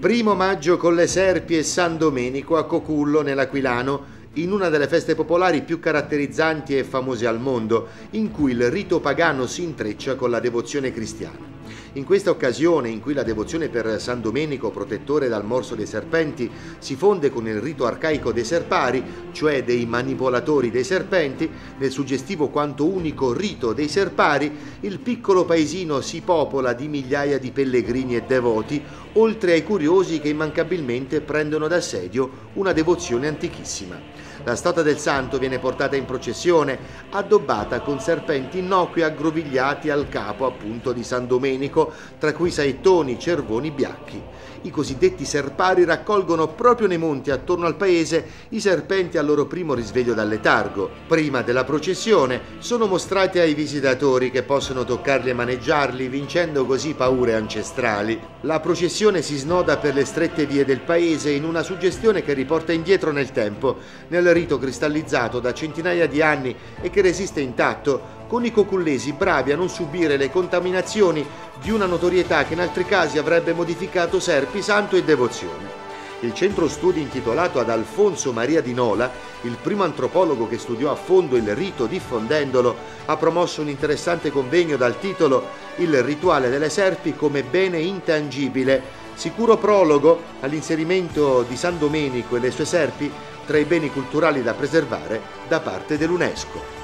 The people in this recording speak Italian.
Primo maggio con le Serpi e San Domenico a Cocullo nell'Aquilano in una delle feste popolari più caratterizzanti e famose al mondo, in cui il rito pagano si intreccia con la devozione cristiana. In questa occasione, in cui la devozione per San Domenico, protettore dal morso dei serpenti, si fonde con il rito arcaico dei serpari, cioè dei manipolatori dei serpenti, nel suggestivo quanto unico rito dei serpari, il piccolo paesino si popola di migliaia di pellegrini e devoti, oltre ai curiosi che immancabilmente prendono d'assedio una devozione antichissima. La statua del santo viene portata in processione, addobbata con serpenti innocui aggrovigliati al capo appunto di San Domenico, tra cui saettoni, cervoni bianchi. I cosiddetti serpari raccolgono proprio nei monti attorno al paese i serpenti al loro primo risveglio dal letargo. Prima della processione sono mostrati ai visitatori che possono toccarli e maneggiarli, vincendo così paure ancestrali. La processione si snoda per le strette vie del paese in una suggestione che riporta indietro nel tempo, nel rito cristallizzato da centinaia di anni e che resiste intatto, con i cocullesi bravi a non subire le contaminazioni di una notorietà che in altri casi avrebbe modificato Serpi, santo e devozione. Il centro studi intitolato ad Alfonso Maria di Nola, il primo antropologo che studiò a fondo il rito diffondendolo, ha promosso un interessante convegno dal titolo Il rituale delle serpi come bene intangibile, sicuro prologo all'inserimento di San Domenico e le sue serpi tra i beni culturali da preservare da parte dell'UNESCO.